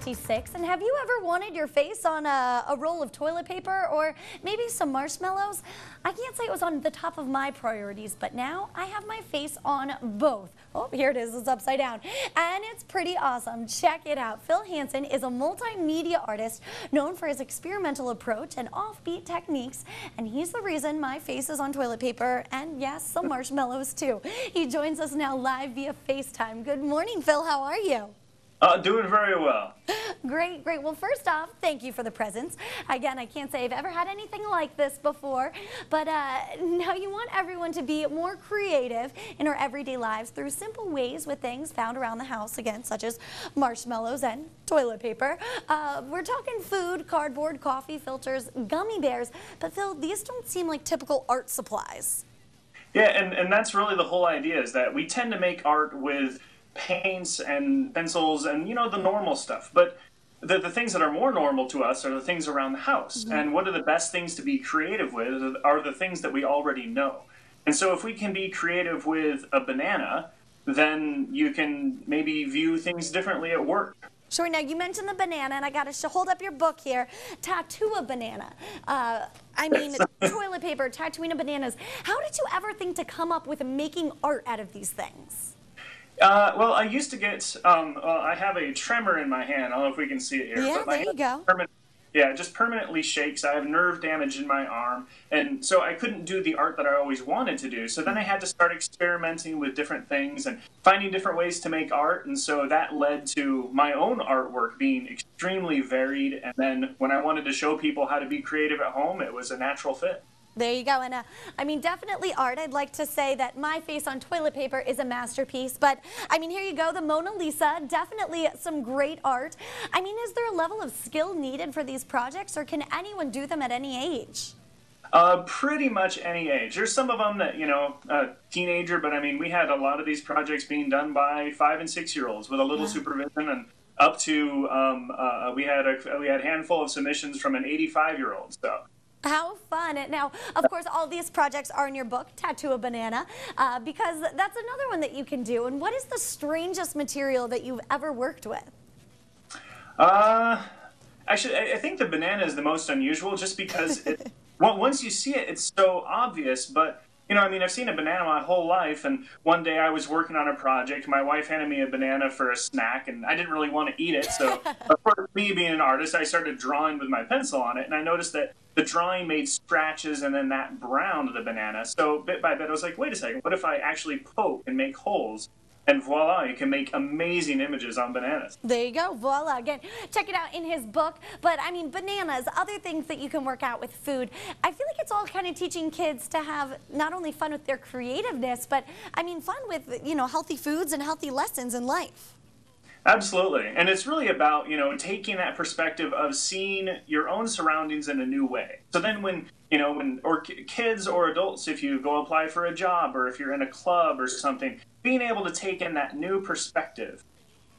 26 and have you ever wanted your face on a, a, roll of toilet paper or maybe some marshmallows? I can't say it was on the top of my priorities, but now I have my face on both. Oh, here it is, it's upside down. And it's pretty awesome. Check it out. Phil Hansen is a multimedia artist known for his experimental approach and offbeat techniques, and he's the reason my face is on toilet paper and yes, some marshmallows too. He joins us now live via FaceTime. Good morning, Phil. How are you? Uh, doing very well. Great, great. Well, first off, thank you for the presents. Again, I can't say I've ever had anything like this before, but uh, now you want everyone to be more creative in our everyday lives through simple ways with things found around the house, again, such as marshmallows and toilet paper. Uh, we're talking food, cardboard, coffee filters, gummy bears, but Phil, these don't seem like typical art supplies. Yeah, and, and that's really the whole idea is that we tend to make art with paints and pencils and you know the normal stuff but the, the things that are more normal to us are the things around the house mm-hmm. and what are the best things to be creative with are the things that we already know and so if we can be creative with a banana then you can maybe view things differently at work Sure. Now you mentioned the banana, and I got to hold up your book here. Tattoo a banana. Uh, I mean, toilet paper, tattooing a bananas. How did you ever think to come up with making art out of these things? Uh, well, I used to get. Um, well, I have a tremor in my hand. I don't know if we can see it here. Yeah, there you go. yeah, it just permanently shakes. I have nerve damage in my arm, and so I couldn't do the art that I always wanted to do. So then I had to start experimenting with different things and finding different ways to make art. And so that led to my own artwork being extremely varied. And then when I wanted to show people how to be creative at home, it was a natural fit. There you go. And uh, I mean, definitely art. I'd like to say that my face on toilet paper is a masterpiece. But I mean, here you go, the Mona Lisa. Definitely some great art. I mean, is there a level of skill needed for these projects or can anyone do them at any age? Uh, pretty much any age. There's some of them that, you know, a teenager, but I mean, we had a lot of these projects being done by five and six year olds with a little yeah. supervision and up to, um, uh, we had a, we had a handful of submissions from an 85 year old. So how fun. Now, of course, all these projects are in your book, Tattoo a Banana, uh, because that's another one that you can do. And what is the strangest material that you've ever worked with? Uh, actually, I think the banana is the most unusual just because it, well, once you see it, it's so obvious, but you know, I mean, I've seen a banana my whole life, and one day I was working on a project. My wife handed me a banana for a snack, and I didn't really want to eat it. So, of course, me being an artist, I started drawing with my pencil on it, and I noticed that the drawing made scratches and then that browned the banana. So, bit by bit, I was like, wait a second, what if I actually poke and make holes? and voila, you can make amazing images on bananas. There you go, voila. Again, check it out in his book. But I mean, bananas, other things that you can work out with food. I feel like it's all kind of teaching kids to have not only fun with their creativeness, but I mean, fun with, you know, healthy foods and healthy lessons in life. Absolutely. And it's really about, you know, taking that perspective of seeing your own surroundings in a new way. So then when, you know, when or kids or adults if you go apply for a job or if you're in a club or something, being able to take in that new perspective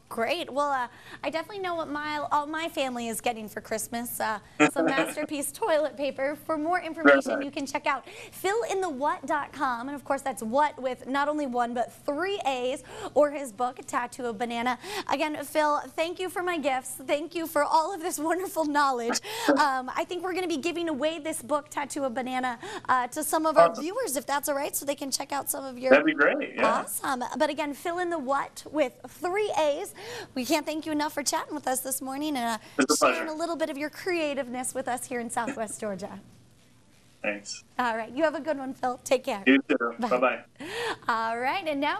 Great. Well, uh, I definitely know what my all my family is getting for Christmas. Uh, some masterpiece toilet paper. For more information, you can check out philinthewhat.com, and of course, that's what with not only one but three A's, or his book, Tattoo of Banana. Again, Phil, thank you for my gifts. Thank you for all of this wonderful knowledge. Um, I think we're going to be giving away this book, Tattoo of Banana, uh, to some of our awesome. viewers, if that's all right, so they can check out some of your. That'd be great. Yeah. Awesome. But again, fill in the what with three A's. We can't thank you enough for chatting with us this morning and uh, sharing a little bit of your creativeness with us here in Southwest Georgia. Thanks. All right. You have a good one, Phil. Take care. You too. Bye-bye. All right. And now...